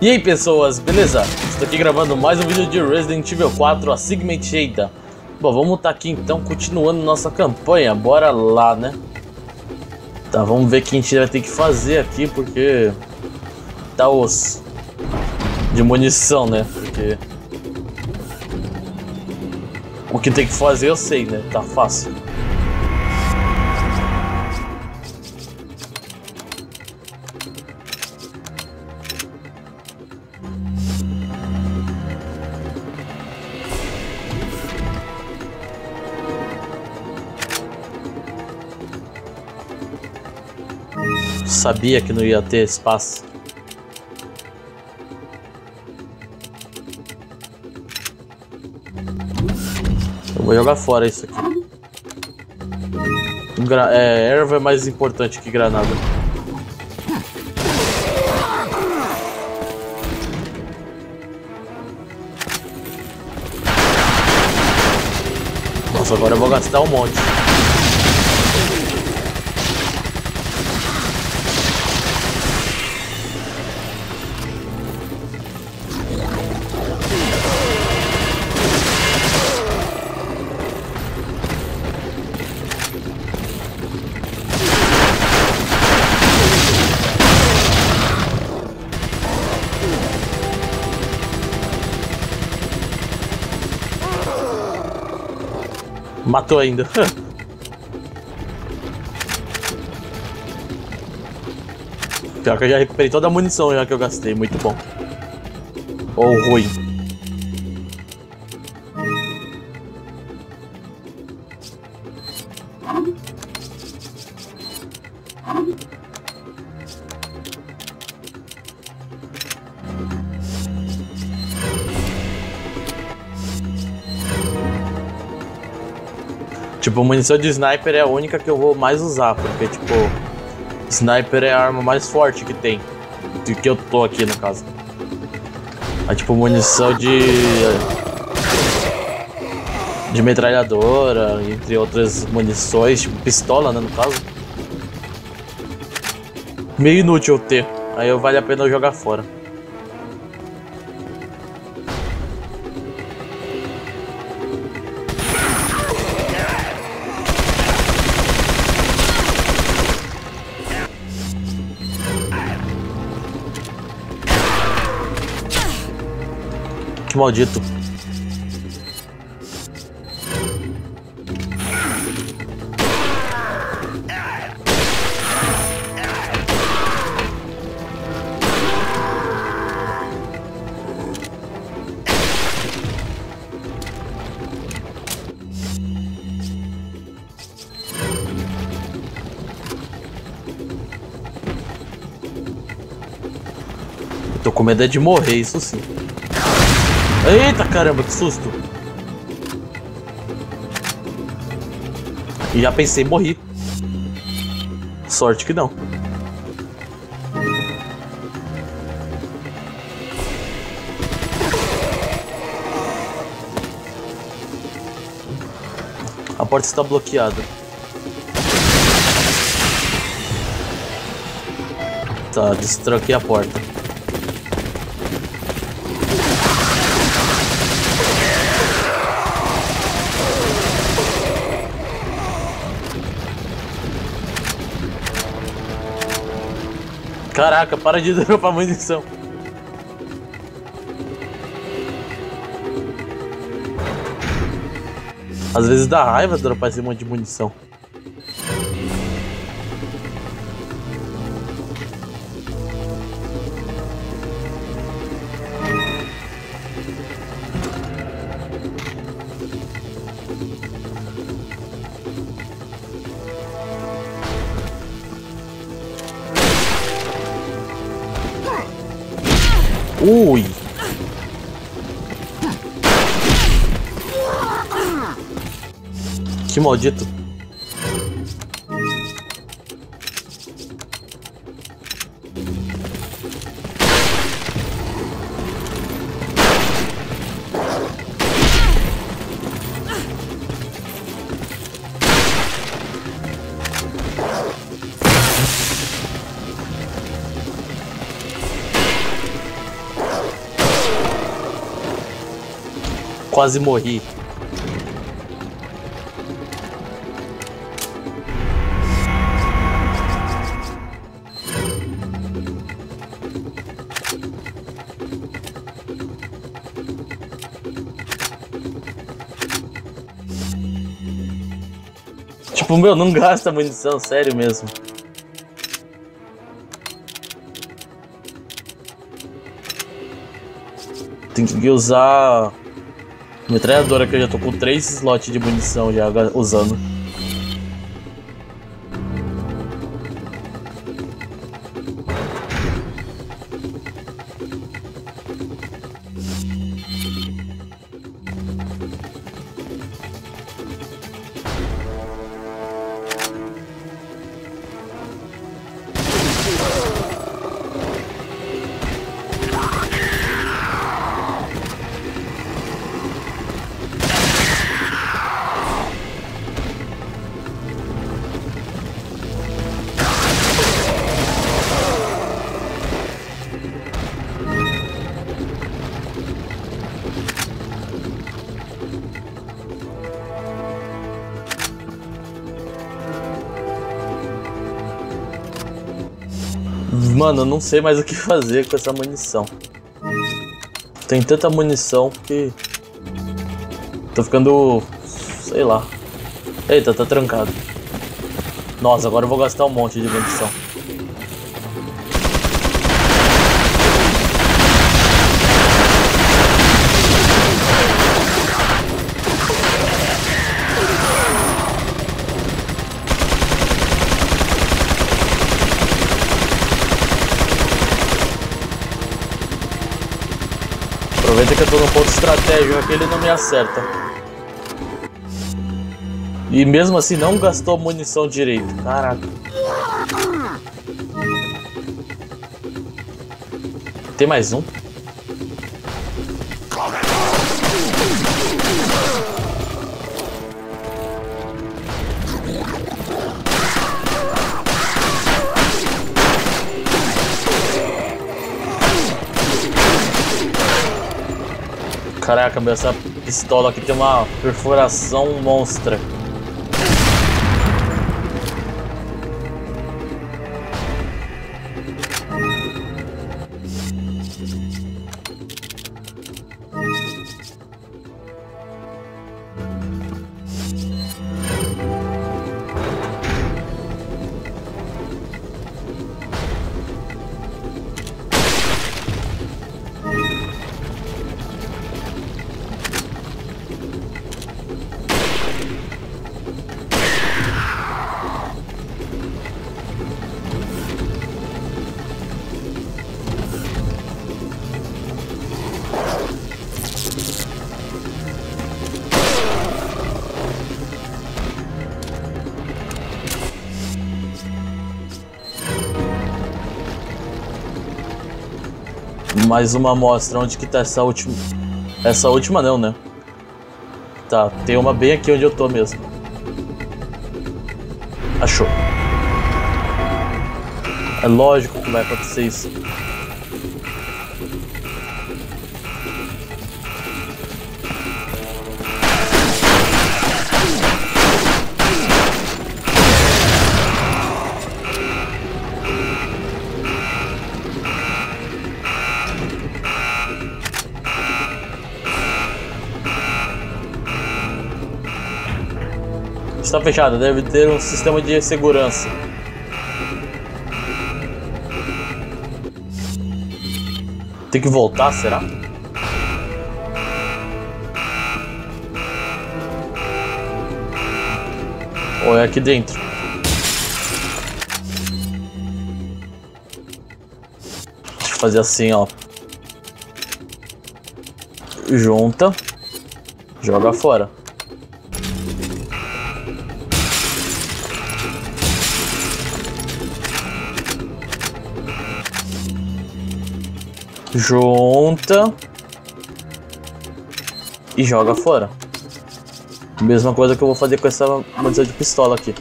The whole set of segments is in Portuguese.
E aí pessoas, beleza? Estou aqui gravando mais um vídeo de Resident Evil 4, a Sigma Shada. Bom, vamos estar tá aqui então continuando nossa campanha, bora lá, né? Tá, vamos ver o que a gente vai ter que fazer aqui, porque... Tá os... De munição, né? Porque... O que tem que fazer eu sei, né? Tá fácil. Sabia que não ia ter espaço. Eu vou jogar fora isso aqui. Gra é, erva é mais importante que granada. Nossa, agora eu vou gastar um monte. Matou ainda. Pior que eu já recuperei toda a munição já que eu gastei, muito bom. Ou ruim. Tipo, munição de sniper é a única que eu vou mais usar, porque, tipo, sniper é a arma mais forte que tem. Que eu tô aqui, no caso. Aí, tipo, munição de... De metralhadora, entre outras munições, tipo, pistola, né, no caso. Meio inútil eu ter. Aí vale a pena eu jogar fora. Maldito. Tô com medo é de morrer, isso sim. Eita caramba, que susto! E já pensei, morri. Sorte que não. A porta está bloqueada. Tá, destranquei a porta. Caraca, para de dropar munição. Às vezes dá raiva dropar esse monte de munição. Ui! Que maldito. Quase morri. Tipo, meu, não gasta munição, sério mesmo. Tem que usar metralhadora que eu já tô com 3 slots de munição já usando. Mano, eu não sei mais o que fazer com essa munição. Tem tanta munição que... Tô ficando... Sei lá. Eita, tá trancado. Nossa, agora eu vou gastar um monte de munição. Aproveita que eu tô no ponto estratégico aqui, ele não me acerta. E mesmo assim não gastou munição direito. Caraca. Tem mais um? Caraca, meu, essa pistola aqui tem uma perfuração monstra. Mais uma amostra. Onde que tá essa última? Essa última não, né? Tá, tem uma bem aqui onde eu tô mesmo. Achou. É lógico que vai acontecer isso. Está fechada, deve ter um sistema de segurança. Tem que voltar, será? Ou é aqui dentro? Deixa eu fazer assim, ó. Junta. Joga fora. Junta e joga fora. Mesma coisa que eu vou fazer com essa munição de pistola aqui.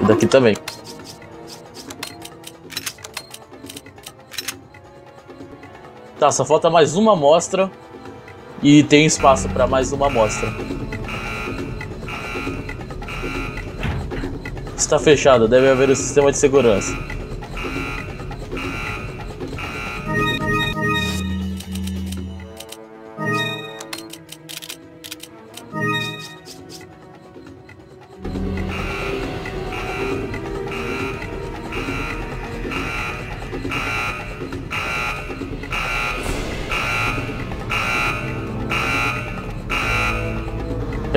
E daqui também. Tá, só falta mais uma amostra E tem espaço para mais uma amostra. Está fechado, deve haver um sistema de segurança.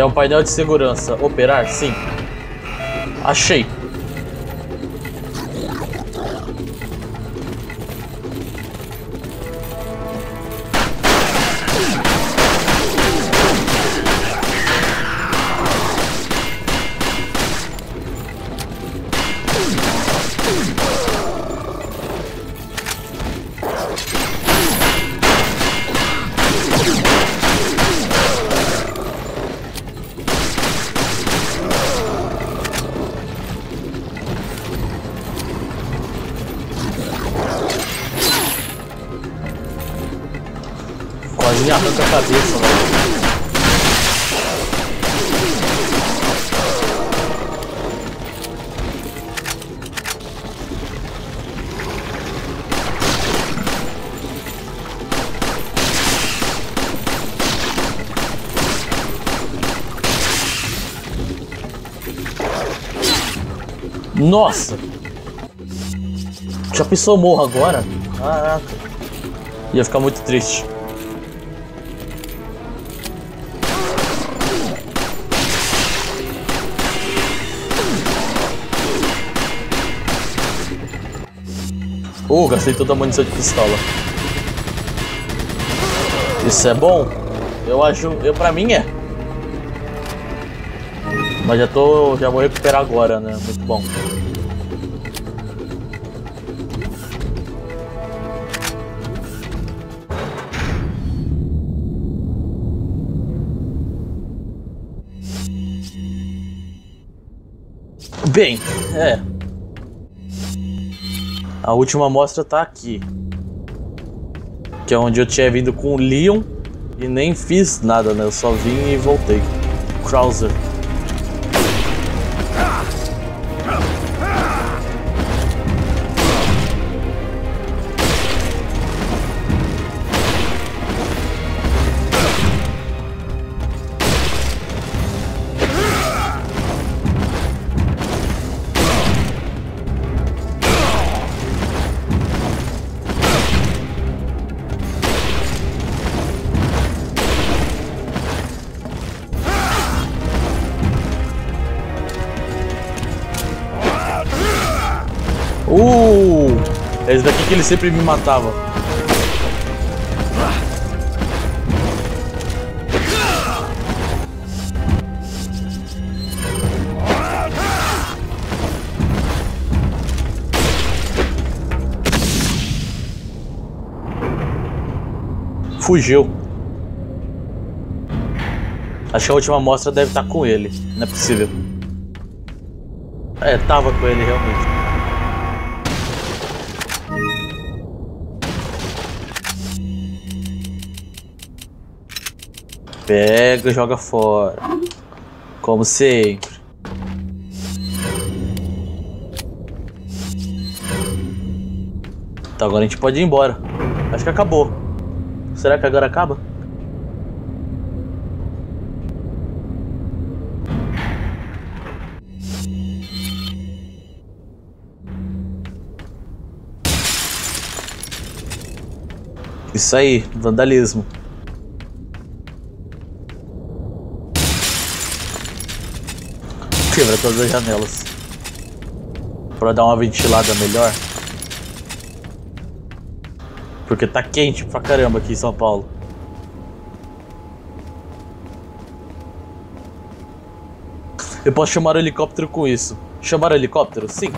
Um painel de segurança. Operar? Sim. Achei. Arranca a cabeça, velho. Nossa! Já pensou morro agora? Caraca. Ia ficar muito triste. Uh, gastei toda a munição de pistola. Isso é bom? Eu acho. Eu, pra mim é. Mas já tô. Já vou recuperar agora, né? Muito bom. Bem, é. A última amostra tá aqui. Que é onde eu tinha vindo com o Leon e nem fiz nada, né? Eu só vim e voltei. Krauser. Uh! É esse daqui que ele sempre me matava. Fugiu. Acho que a última amostra deve estar com ele. Não é possível. É, tava com ele realmente. Pega e joga fora. Como sempre. Então agora a gente pode ir embora. Acho que acabou. Será que agora acaba? Isso aí, vandalismo. Quebra todas as janelas. Pra dar uma ventilada melhor. Porque tá quente pra caramba aqui em São Paulo. Eu posso chamar o helicóptero com isso. Chamar o helicóptero? Sim.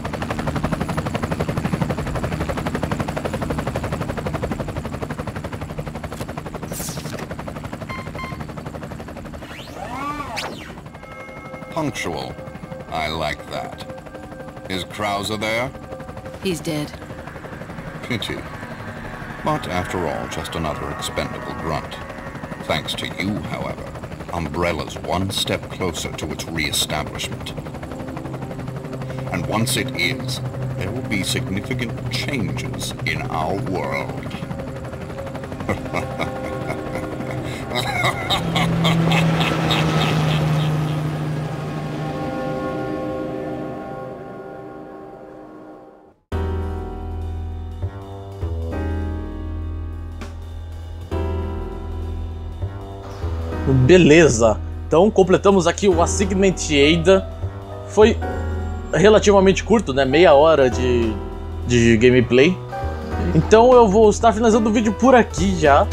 Punctual. I like that. Is Krauser there? He's dead. Pity. But after all, just another expendable grunt. Thanks to you, however, Umbrella's one step closer to its re-establishment. And once it is, there will be significant changes in our world. Beleza, então completamos aqui o Assignment Ada. Foi relativamente curto, né? Meia hora de, de gameplay. Então eu vou estar finalizando o vídeo por aqui já.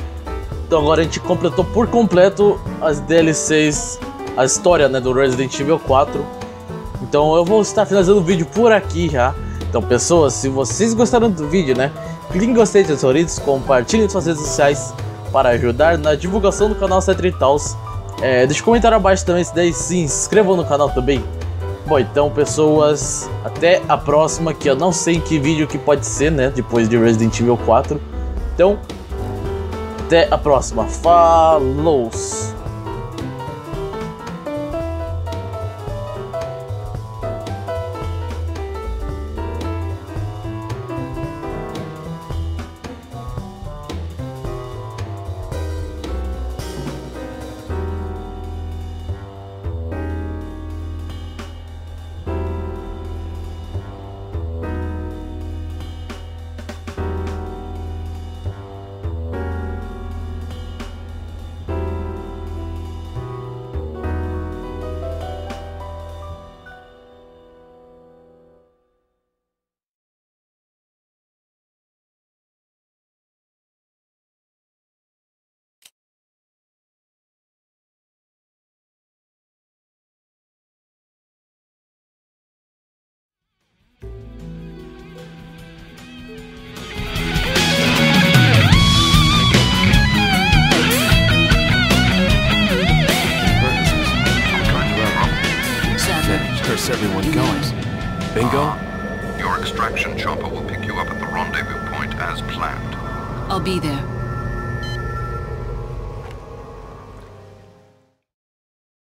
Então agora a gente completou por completo as DLCs, a história né, do Resident Evil 4. Então eu vou estar finalizando o vídeo por aqui já. Então pessoas, se vocês gostaram do vídeo, né? Clique em gostei, seus favoritos, compartilhem em suas redes sociais para ajudar na divulgação do canal Cetritaus. É, deixa um comentário abaixo também se daí se inscrevam no canal também. Bom, então pessoas, até a próxima, que eu não sei em que vídeo que pode ser, né, depois de Resident Evil 4. Então, até a próxima. Falou!